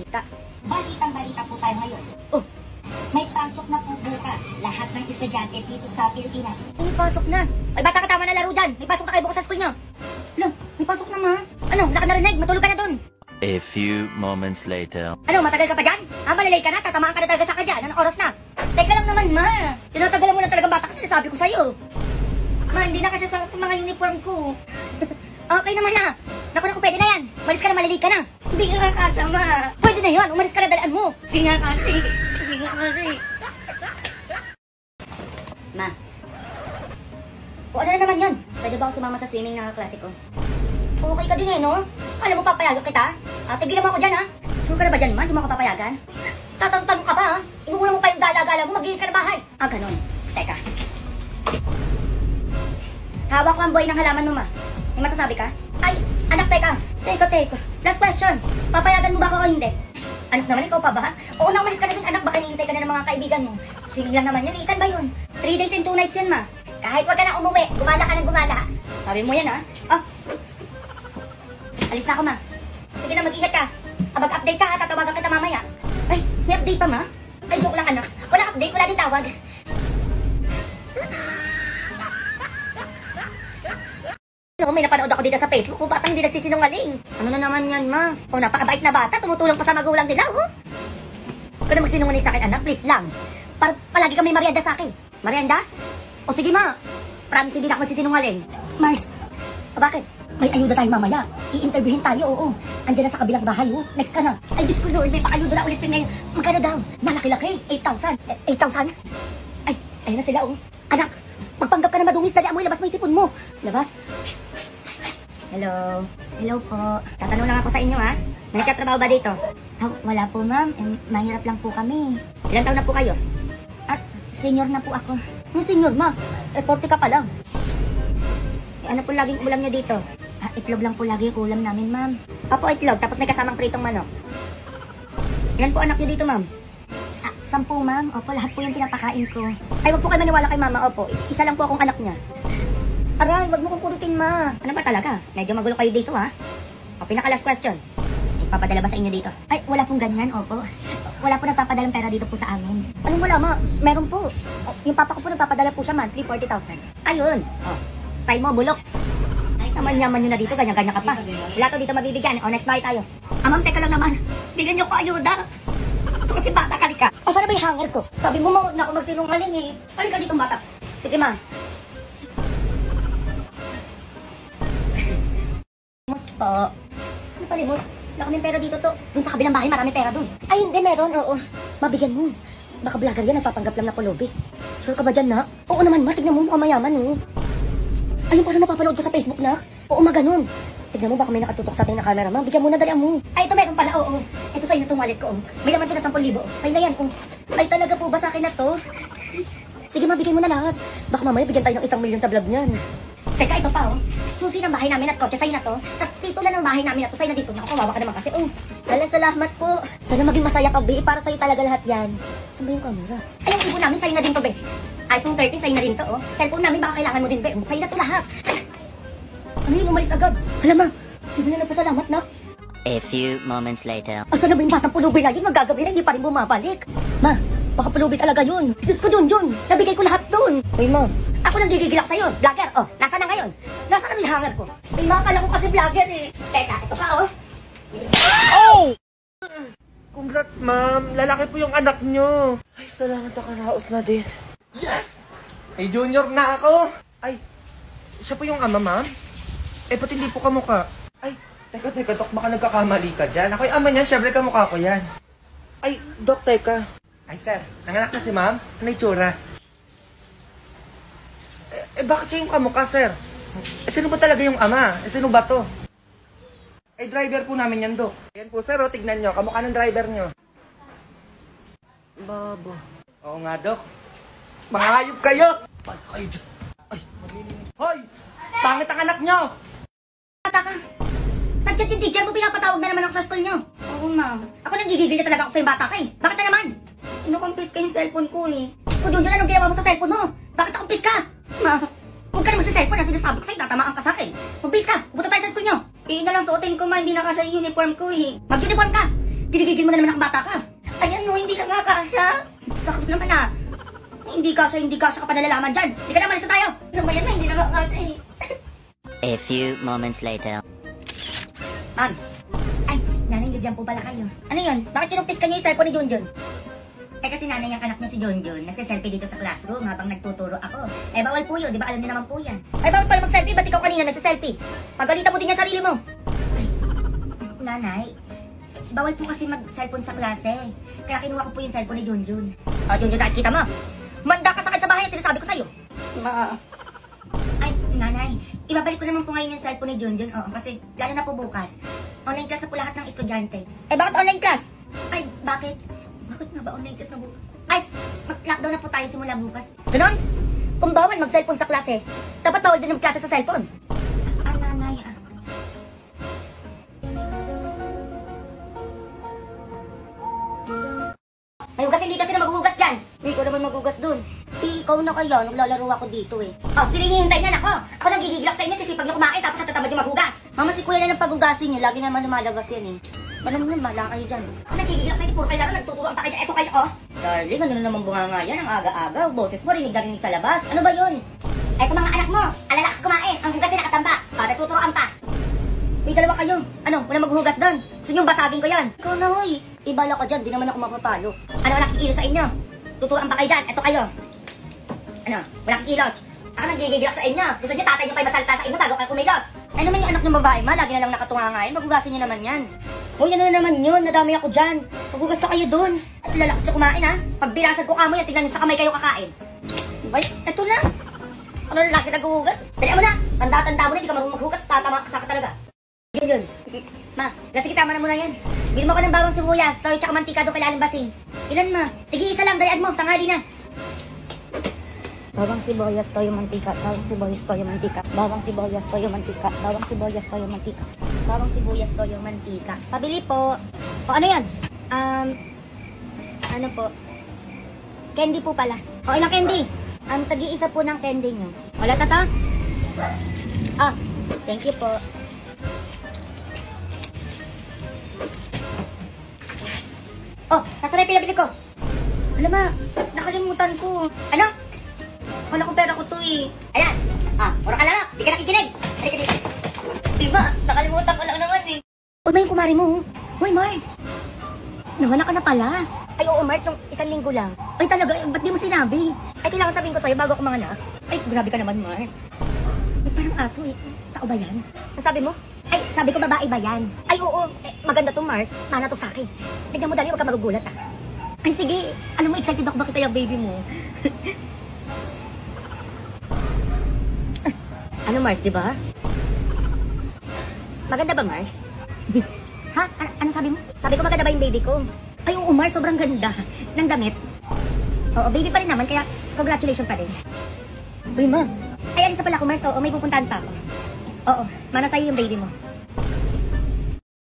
Kita. Balitang balita po tayo ngayon. Oh, May pasok na po bukas lahat ng estudyante dito sa Pilipinas. may pasok na. Ay, bata ka tama na laro dyan. May pasok na kayo bukas sa school nyo. Lang, may pasok na ma. Ano, wala ka narinig. Matulog ka na dun. A few moments later. Ano, matagal ka pa dyan? Ah, malilay ka na. Tatamaan ka na talaga sa akin dyan. Anong oras na? Teka lang naman, ma. Tinatagalan mo na talaga bata kasi sabi ko sa'yo. Ma, hindi na kasi sa itong mga uniform ko. okay naman na. Naku, naku, pwede na yan. Umalis ka na, malilay ka na. Hindi ka nga kasya, ma. Pwede na yan. Umalis ka na, dalaan mo. Hindi nga kasi. Hindi nga kasi. Ma. O ano na naman yun? Pwede ba ako sumama sa swimming na klase ko? Okay ka din eh, no? Alam mo, papayagan kita? Ah, tigilan mo ako dyan, ha? Sure ka na ba dyan, ma? Di mo ako papayagan? Tatanong ka ba, ha? Inuuna mo pa yung gala-gala mo, mag-iis ka na bahay. Ah, ganun. Teka. Hawak ko ang buhay ng halaman mo, ma. May masasabi ka? Ay, anak, teka. Teka, teka. Last question. Papayagan mo ba ako o hindi? Anak naman, ikaw pa ba? Oo na, umalis ka na anak. Baka hinihintay ka na ng mga kaibigan mo. Swimming lang naman yan. Isan ba yun? Three days and two nights yan, ma. Kahit wag ka na umuwi, gumala ka ng gumala. Sabi mo yan, ha? Ah, Alis na ako, ma. Sige na, mag-ingat ka. Ah, Mag-update ka, ha? Tatawagan kita mamaya. Ay, may update pa, ma? Ay, joke lang, anak. Wala update, wala din tawag. Ano, may napanood ako dito sa Facebook kung batang hindi nagsisinungaling. Ano na naman yan, ma? O, napakabait na bata, tumutulong pa sa magulang nila, oh. Huwag ka na magsinungaling sa akin, anak, please lang. Para palagi kang may merienda sa akin. Merienda? O sige, ma. Promise hindi na ako magsisinungaling. Mars, o bakit? May ayuda tayo mamaya. I-interviewin tayo, oo. Andiyan na sa kabilang bahay, oh. Next ka na. Ay, Diyos ko, Lord, may paayuda na ulit si Mayor. Magkano daw? Malaki-laki. 8,000. Eh, 8,000? Ay, ayun na sila, oh. Anak, magpanggap ka na madungis. Dali mo, ilabas mo yung mo. Labas. Hello. Hello po. Tatanong lang ako sa inyo, ha? May nagtatrabaho ba dito? Ah, wala po, ma'am. Eh, mahirap lang po kami. Ilan taon na po kayo? At senior na po ako. Yung senior, ma? Eh, 40 ka pa lang. Eh, ano po laging ulam niyo dito? Ah, itlog lang po lagi yung ulam namin, ma'am. Apo, itlog. Tapos may kasamang pritong manok. Ilan po anak niyo dito, ma'am? Ah, sampu, ma'am. Opo, lahat po yung pinapakain ko. Ay, wag po kayo maniwala kay mama. Opo, isa lang po akong anak niya. Aray, wag mo kong kurutin, ma. Ano ba talaga? Medyo magulo kayo dito, ha? O, pinaka-last question. Ipapadala ba sa inyo dito? Ay, wala pong ganyan, opo. Wala po nagpapadalang pera dito po sa amin. Anong wala, ma? Meron po. O, yung papa ko po nagpapadala po siya monthly, 40,000. Ayun. O, style mo, bulok. Naman yaman nyo na dito, ganyan-ganyan ka pa. Wala to dito mabibigyan. O, next bahay tayo. Ah, ma'am, teka lang naman. Bigyan nyo ko ayuda. Ito kasi bata ka ka. O, sana ba yung hanger ko? Sabi mo, mawag na ako magsinungaling eh. Halika dito, bata. Sige, ma. Po. Ano pa limos? Wala kaming pera dito to. Doon sa kabilang bahay, marami pera doon. Ay, hindi, meron. Oo. Mabigyan mo. Baka vlogger yan, nagpapanggap lang na pulubi. Sure ka ba dyan, na? Oo naman, ma. Tignan mo, mukhang mayaman, oh. Ayun, parang napapanood ko sa Facebook, na. Oo, ma, ganun. Tignan mo, baka may nakatutok sa ating na camera, ma. Bigyan mo na, dali mo. Ay, ito meron pala, oo. Ito sa'yo na itong wallet ko, oh. May laman to na 10,000. Ay, na yan, oh. Ay, talaga po ba sa akin na to? Sige, ma, bigyan mo na lahat. Baka mamaya bigyan tayo ng isang milyon sa vlog niyan. Teka, ito pa, oh. Susi ng bahay namin at kotse, sa'yo na to. Tapos titulo ng bahay namin at to, sa'yo na dito. Naku, kawawa ka naman kasi. Oh, Sala, salamat po. Sana maging masaya ka, be. Para sa'yo talaga lahat yan. Saan ba yung camera? Ay, yung ibon namin, sa'yo na din to, be. iPhone 13, sa'yo na din to, oh. Cellphone namin, baka kailangan mo din, be. Sa'yo na to lahat. Ano yun, umalis agad. Hala, ma. Hindi na nagpasalamat, na. A few moments later. Asa na ba yung batang pulubi na yun? Magagabi na, hindi pa rin bumabalik. Ma, baka pulubi talaga yun. Diyos ko, Jun, Jun. Nabigay ko lahat dun. Uy, ma. Ako nang gigigil ako sa'yo. Vlogger, oh. Nasa na ngayon? Nasa na yung hanger ko? Ay, ma, kala ko kasi vlogger eh. Teka, ito pa, oh. Congrats, ma'am. Lalaki po yung anak nyo. Ay, salamat nakaraos na din. Yes! Ay, junior na ako. Ay, siya po yung ama, ma'am? Eh, ba't hindi po kamukha? Ay, teka, teka, Dok, baka nagkakamali ka dyan. Ako yung ama niya, syempre kamukha ko yan. Ay, Dok, teka. Ay, sir, nanganak na si ma'am? Ano itsura? Eh, eh, bakit siya yung kamukha, sir? Eh, sino ba talaga yung ama? Eh, sino ba to? Ay, driver po namin yan, Dok. Ayan po, sir, o, tignan nyo. Kamukha ng driver nyo. Babo. Oo nga, Dok. Mga hayop kayo! Ay, kayo dyan. Ay, malilinis. Hoy! Pangit ang anak nyo! Bata ka. Nag-chat yung teacher mo, pinapatawag na naman ako sa school niyo. Oo, ma. Ako nagigigil na talaga ako sa yung bata ka eh. Bakit na naman? Inukompis ka yung cellphone ko eh. O, Jun, Jun, anong ginawa mo sa cellphone mo? Bakit nakumpis ka? Ma, huwag ka na magsa-cellphone. Ang sinasabi ko sa'yo, tatamaan ka sa akin. Kumpis ka, pupunta tayo sa school niyo. Eh, na lang suotin ko ma, hindi na kasi yung uniform ko eh. Mag-uniform ka. Ginigigil mo mo na naman ang bata ka. Ayan no, hindi ka nga kasha. Sakit naman ah. Hindi kasha, hindi kasha ka pa nalalaman dyan. Hindi ka naman isa tayo. Ano ba yan na, hindi na kasha eh. A few moments later. Ma'am. Ay, nanay, dyan po pala kayo. Ano yun? Bakit kinumpis ka niyo yung cellphone ni Junjun? Eh kasi nanay ang anak niya si Junjun, nagsiselfie dito sa classroom habang nagtuturo ako. Eh bawal po yun, di ba alam niyo naman po yan. Ay bawal pala mag-selfie, ba't ikaw kanina nagsiselfie? Pagalitan mo din yan sarili mo. Ay, nanay, bawal po kasi mag-cellphone sa klase. Kaya kinuha ko po yung cellphone ni Junjun. O, Junjun, nakikita mo. Manda ka sakit sa bahay, sinasabi ko sa'yo. Ma. Ay, nanay, ibabalik ko naman po ngayon yung cellphone ni Junjun. Oo, kasi lalo na po bukas. Online class na po lahat ng estudyante. Eh, bakit online class? Ay, bakit? Bakit nga ba online class na bukas? Ay, mag-lockdown na po tayo simula bukas. Ganon? Kung bawal mag-cellphone sa klase, dapat bawal din mag-klase sa cellphone. Ah, nanay, ah. Ayun kasi hindi kasi na maghuhugas dyan. Hindi ko naman maghugas dun. Eh, ikaw na kaya, naglalaro ako dito eh. Oh, sino hinihintay niyan ako? Ako nagigigilak sa inyo, sisipag niyo kumain tapos natatamad niyo maghugas. Mama, si kuya na ng paghugasin niyo, lagi naman lumalabas yan eh. Ganun naman, bala kayo dyan. Ako nagigigilak sa inyo, puro kayo laro, nagtuturoan pa kayo. Eto kayo, oh. Darling, ano na naman bunga nga yan, ang aga-aga. Boses mo, rinig na rinig sa labas. Ano ba yun? Eto mga anak mo, alalakas kumain, ang hugas ay nakatamba. Pa, nagtuturoan pa. May dalawa kayo. Ano, wala maghuhugas doon. Gusto nyo basagin ko yan. Ikaw na, hoy. Ibala ka dyan, di naman ako mapapalo. Ano, wala kikilos sa inyo. Tuturuan pa kayo dyan. Eto kayo. Ano, wala kikilos. Ako nagigigilak sa inyo. Gusto nyo tatay nyo pa ibasalta sa inyo bago kayo kumilos. Ano naman yung anak ng babae, ma? Lagi na lang nakatungangain. Maghugasin nyo naman yan. Hoy, ano na naman yun? Nadami ako dyan. Maghugas na kayo doon. At lalakas siya kumain, ha? Pag birasan ko kamo yan, tignan nyo sa kamay kayo kakain. Bay, eto na. Ano na lagi naghuhugas? Dali mo na. Tanda-tanda mo na, hindi ka marunong maghugas. Tatama ka sa talaga. Yun yun. Ma, kasi tama na muna yan. Bili mo ko ng bawang sibuyas, toy, tsaka mantika doon kay Aling Basing. Ilan ma? Tigi isa lang, dalian mo, tanghali na. Bawang sibuyas, toyo, mantika. Bawang sibuyas, toyo, mantika. Bawang sibuyas, toyo, mantika. Bawang sibuyas, toyo, mantika. Bawang sibuyas, toyo, mantika. Pabili po. O ano yan? Um, ano po? Candy po pala. O ilang candy? Ang tagi-isa po ng candy nyo. Wala tata? Ah, thank you po. Oh, nasa na yung pinabili ko? Alam ma, nakalimutan ko. Ano? Wala ko pera ko to eh. Ayan. Ah, mura ka lang. Di ka nakikinig. Halika dito. Diba? Nakalimutan ko lang naman eh. Huwag yung kumari mo? Hoy, Mars. Nawala ka na pala. Ay, oo, Mars, nung isang linggo lang. Ay, talaga, eh, ba't di mo sinabi? Ay, kailangan sabihin ko sa'yo bago ako manganak. Ay, grabe ka naman, Mars. Ba't parang aso eh? Tao ba yan? Ang sabi mo? Ay, sabi ko babae ba yan? Ay, oo. Eh, maganda to, Mars. Mana to sa akin. Tignan mo dali, huwag ka magugulat ah. Ay, sige. Alam mo, excited ako makita yung baby mo. ano, Mars, di ba? Maganda ba, Mars? ha? A- ano sabi mo? Sabi ko maganda ba yung baby ko? Ay, oo, Mars, sobrang ganda. Ng damit. Oo, baby pa rin naman, kaya congratulations pa rin. Uy, ma. Ay, alisa pala ako, Mars. Oo, may pupuntahan pa ako. Oo, mana sa'yo yung baby mo.